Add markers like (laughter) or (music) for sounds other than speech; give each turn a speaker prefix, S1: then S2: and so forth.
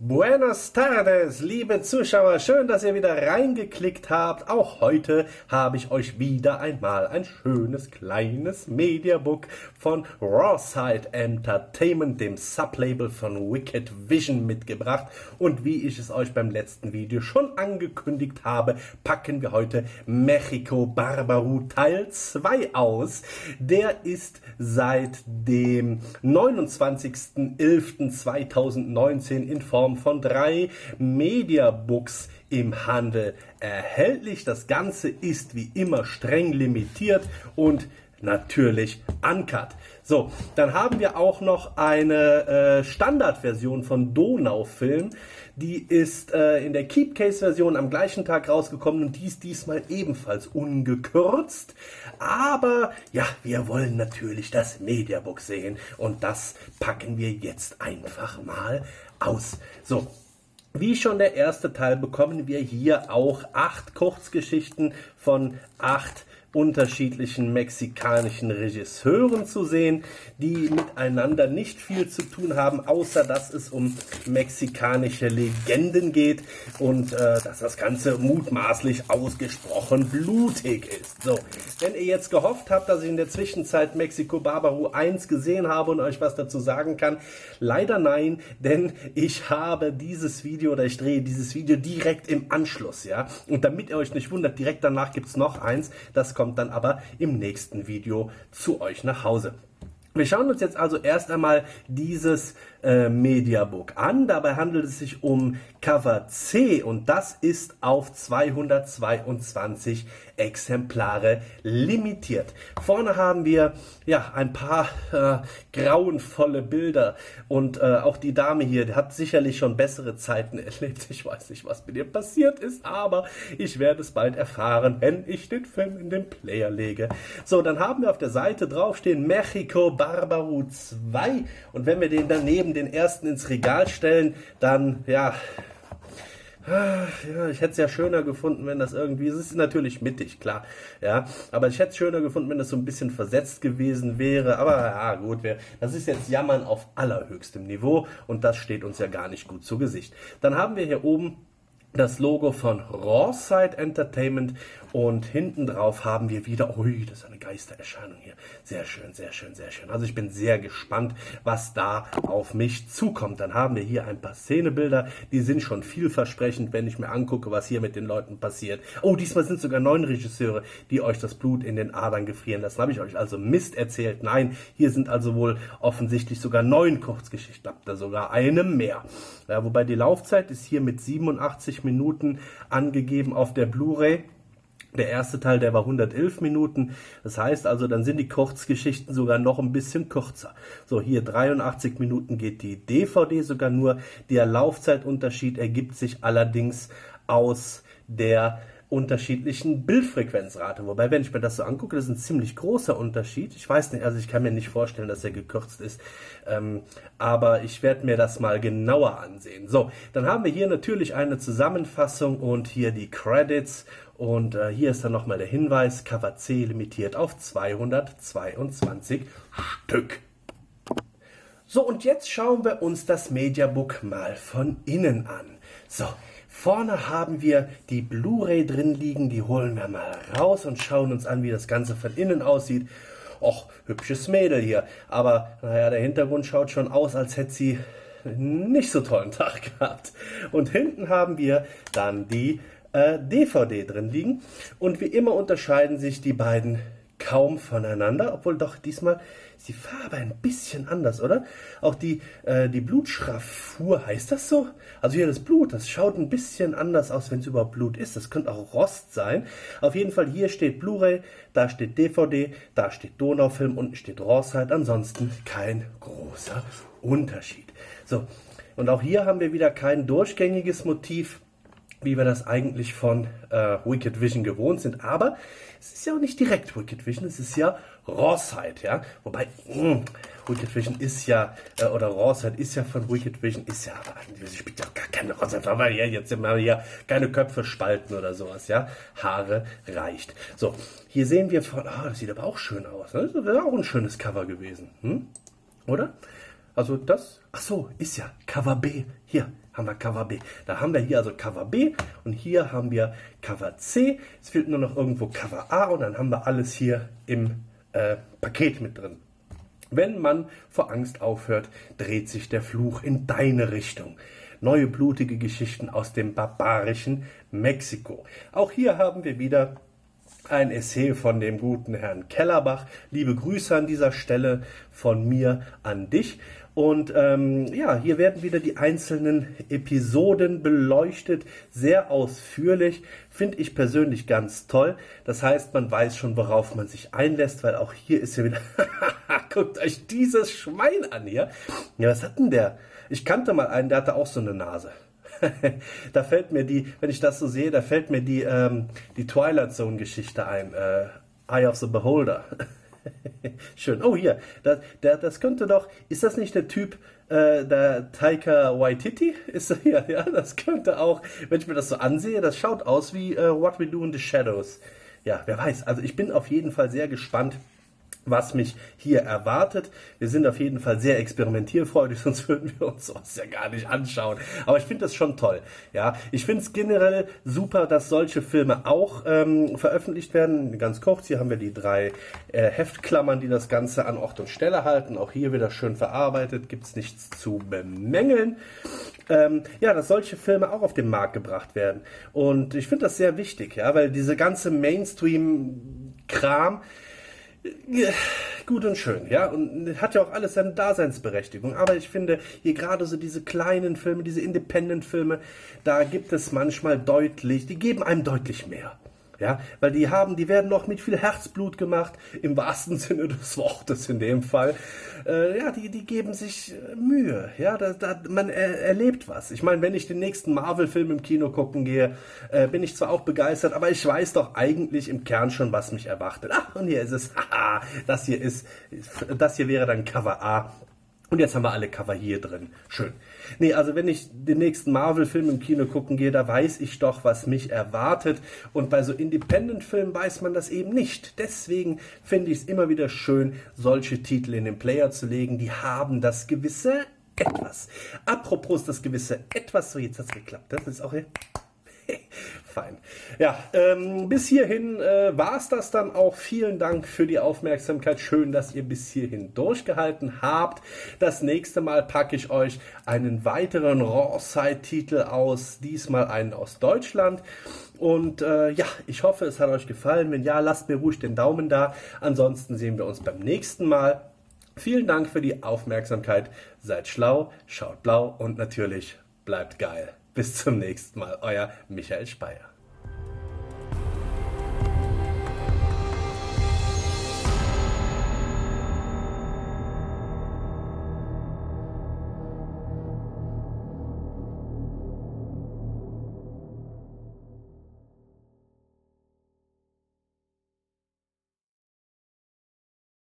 S1: Buenas tardes, liebe Zuschauer, schön, dass ihr wieder reingeklickt habt. Auch heute habe ich euch wieder einmal ein schönes kleines Mediabook von Rawside Entertainment, dem Sublabel von Wicked Vision mitgebracht. Und wie ich es euch beim letzten Video schon angekündigt habe, packen wir heute Mexico Barbaru Teil 2 aus. Der ist seit dem 29.11.2019 in Form Form von drei Mediabooks im Handel erhältlich. Das Ganze ist wie immer streng limitiert und natürlich uncut. So, dann haben wir auch noch eine äh, Standardversion von Donaufilm. Die ist äh, in der Keepcase-Version am gleichen Tag rausgekommen und die ist diesmal ebenfalls ungekürzt. Aber ja, wir wollen natürlich das Mediabook sehen und das packen wir jetzt einfach mal aus. So, wie schon der erste Teil bekommen wir hier auch acht Kurzgeschichten von acht unterschiedlichen mexikanischen Regisseuren zu sehen, die miteinander nicht viel zu tun haben, außer dass es um mexikanische Legenden geht und äh, dass das Ganze mutmaßlich ausgesprochen blutig ist. So, wenn ihr jetzt gehofft habt, dass ich in der Zwischenzeit Mexiko Barbaru 1 gesehen habe und euch was dazu sagen kann, leider nein, denn ich habe dieses Video oder ich drehe dieses Video direkt im Anschluss, ja. Und damit ihr euch nicht wundert, direkt danach gibt es noch eins, das kommt dann aber im nächsten Video zu euch nach Hause. Wir schauen uns jetzt also erst einmal dieses äh, Mediabook an. Dabei handelt es sich um Cover C und das ist auf 222 Exemplare limitiert. Vorne haben wir ja ein paar äh, grauenvolle Bilder und äh, auch die Dame hier hat sicherlich schon bessere Zeiten (laughs) erlebt. Ich weiß nicht, was mit ihr passiert ist, aber ich werde es bald erfahren, wenn ich den Film in den Player lege. So, dann haben wir auf der Seite draufstehen Mexico Barbaru 2 und wenn wir den daneben den ersten ins Regal stellen, dann ja, ja, ich hätte es ja schöner gefunden, wenn das irgendwie, es ist natürlich mittig, klar, ja, aber ich hätte es schöner gefunden, wenn das so ein bisschen versetzt gewesen wäre, aber ja, gut, das ist jetzt Jammern auf allerhöchstem Niveau und das steht uns ja gar nicht gut zu Gesicht. Dann haben wir hier oben das Logo von Rawside Entertainment und hinten drauf haben wir wieder, ui, das ist eine Geistererscheinung hier. Sehr schön, sehr schön, sehr schön. Also ich bin sehr gespannt, was da auf mich zukommt. Dann haben wir hier ein paar Szenebilder, die sind schon vielversprechend, wenn ich mir angucke, was hier mit den Leuten passiert. Oh, diesmal sind sogar neun Regisseure, die euch das Blut in den Adern gefrieren lassen. Habe ich euch also Mist erzählt? Nein, hier sind also wohl offensichtlich sogar neun Kurzgeschichten. Habt ihr sogar eine mehr. Ja, wobei die Laufzeit ist hier mit 87 Minuten angegeben auf der Blu-ray. Der erste Teil, der war 111 Minuten. Das heißt also, dann sind die Kurzgeschichten sogar noch ein bisschen kürzer. So, hier 83 Minuten geht die DVD sogar nur. Der Laufzeitunterschied ergibt sich allerdings aus der unterschiedlichen Bildfrequenzrate. Wobei, wenn ich mir das so angucke, das ist ein ziemlich großer Unterschied. Ich weiß nicht, also ich kann mir nicht vorstellen, dass er gekürzt ist. Ähm, aber ich werde mir das mal genauer ansehen. So, dann haben wir hier natürlich eine Zusammenfassung und hier die Credits und äh, hier ist dann nochmal der Hinweis, Cover C limitiert auf 222 Stück. So, und jetzt schauen wir uns das Mediabook mal von innen an. So, vorne haben wir die Blu-ray drin liegen, die holen wir mal raus und schauen uns an, wie das Ganze von innen aussieht. Och, hübsches Mädel hier. Aber naja, der Hintergrund schaut schon aus, als hätte sie nicht so tollen Tag (laughs) gehabt. Und hinten haben wir dann die äh, DVD drin liegen. Und wie immer unterscheiden sich die beiden kaum voneinander, obwohl doch diesmal ist die Farbe ein bisschen anders, oder? Auch die, äh, die Blutschraffur, heißt das so? Also hier das Blut, das schaut ein bisschen anders aus, wenn es überhaupt Blut ist. Das könnte auch Rost sein. Auf jeden Fall, hier steht Blu-ray, da steht DVD, da steht Donaufilm, unten steht Rawside. Ansonsten kein großer Unterschied. So, und auch hier haben wir wieder kein durchgängiges Motiv wie wir das eigentlich von äh, Wicked Vision gewohnt sind. Aber es ist ja auch nicht direkt Wicked Vision, es ist ja Rawside, ja. Wobei, mh, hm, Wicked Vision ist ja, äh, oder Rawside ist ja von Wicked Vision, ist ja, aber eigentlich spielt ja gar keine Rawside, weil ja jetzt immer hier keine Köpfe spalten oder sowas, ja. Haare reicht. So, hier sehen wir von, ah, das sieht aber auch schön aus, ne? Das wäre auch ein schönes Cover gewesen, hm? Oder? Also das, ach so, ist ja Cover B. Hier haben wir Cover B. Da haben wir hier also Cover B und hier haben wir Cover C. Es fehlt nur noch irgendwo Cover A und dann haben wir alles hier im äh, Paket mit drin. Wenn man vor Angst aufhört, dreht sich der Fluch in deine Richtung. Neue blutige Geschichten aus dem barbarischen Mexiko. Auch hier haben wir wieder ein Essay von dem guten Herrn Kellerbach. Liebe Grüße an dieser Stelle von mir an dich. Und ähm, ja, hier werden wieder die einzelnen Episoden beleuchtet, sehr ausführlich. Finde ich persönlich ganz toll. Das heißt, man weiß schon, worauf man sich einlässt, weil auch hier ist ja wieder. (laughs) Guckt euch dieses Schwein an hier. Ja, was hat denn der? Ich kannte mal einen, der hatte auch so eine Nase. (laughs) da fällt mir die, wenn ich das so sehe, da fällt mir die, ähm, die Twilight Zone Geschichte ein. Äh, Eye of the Beholder. (laughs) (laughs) Schön. Oh, hier. Das, der, das könnte doch. Ist das nicht der Typ, äh, der Taika Waititi? Ist er hier? (laughs) Ja, das könnte auch. Wenn ich mir das so ansehe, das schaut aus wie äh, What We Do in the Shadows. Ja, wer weiß. Also, ich bin auf jeden Fall sehr gespannt was mich hier erwartet. Wir sind auf jeden Fall sehr experimentierfreudig, (laughs) sonst würden wir uns sowas ja gar nicht anschauen. Aber ich finde das schon toll. Ja, ich finde es generell super, dass solche Filme auch ähm, veröffentlicht werden. Ganz kurz, hier haben wir die drei äh, Heftklammern, die das Ganze an Ort und Stelle halten. Auch hier wieder schön verarbeitet, gibt es nichts zu bemängeln. Ähm, ja, dass solche Filme auch auf den Markt gebracht werden. Und ich finde das sehr wichtig, ja, weil diese ganze Mainstream-Kram, gut und schön, ja, und hat ja auch alles seine Daseinsberechtigung. Aber ich finde, hier gerade so diese kleinen Filme, diese Independent-Filme, da gibt es manchmal deutlich, die geben einem deutlich mehr. Ja, weil die haben, die werden noch mit viel Herzblut gemacht, im wahrsten (laughs) Sinne des Wortes in dem Fall. Äh, ja, die, die geben sich äh, Mühe. Ja, da, da, man er, erlebt was. Ich meine, wenn ich den nächsten Marvel-Film im Kino gucken gehe, äh, bin ich zwar auch begeistert, aber ich weiß doch eigentlich im Kern schon, was mich erwartet. Ach, und hier ist es. (laughs) Haha, das hier ist, das hier wäre dann Cover A und jetzt haben wir alle Cover hier drin. Schön. Nee, also wenn ich den nächsten Marvel-Film im Kino gucken gehe, da weiß ich doch, was mich erwartet. Und bei so Independent-Filmen weiß man das eben nicht. Deswegen finde ich es immer wieder schön, solche Titel in den Player zu legen. Die haben das gewisse Etwas. Apropos das gewisse Etwas. So, jetzt hat es geklappt. Das ist auch hier. (laughs) Fein. Ja, ähm, bis hierhin äh, war es das dann auch. Vielen Dank für die Aufmerksamkeit. Schön, dass ihr bis hierhin durchgehalten habt. Das nächste Mal packe ich euch einen weiteren Raw-Side-Titel aus, diesmal einen aus Deutschland. Und äh, ja, ich hoffe, es hat euch gefallen. Wenn ja, lasst mir ruhig den Daumen da. Ansonsten sehen wir uns beim nächsten Mal. Vielen Dank für die Aufmerksamkeit. Seid schlau, schaut blau und natürlich bleibt geil. Bis zum nächsten Mal, euer Michael Speyer.